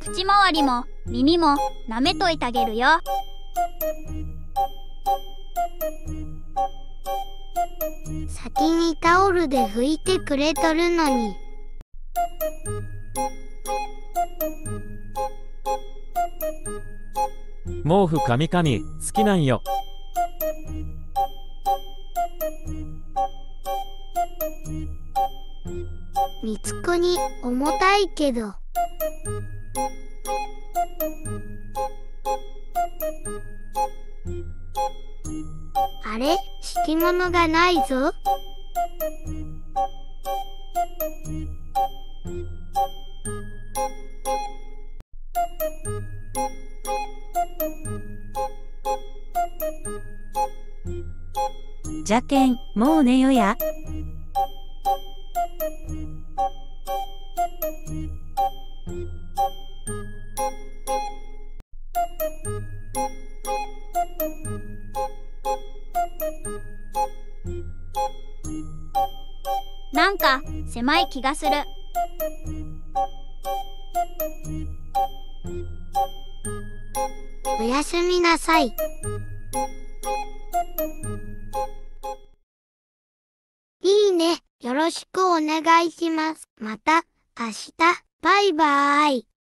口周りも耳も舐めといてあげるよ。先にタオルで拭いてくれとるのに。毛布カミカミ好きなんよ。みつこに重たいけど。あれ？敷物がないぞ。じゃけん、もう寝よや。なんか狭い気がするおやすみなさい。いいね。よろしくお願いします。また明日。バイバーイ。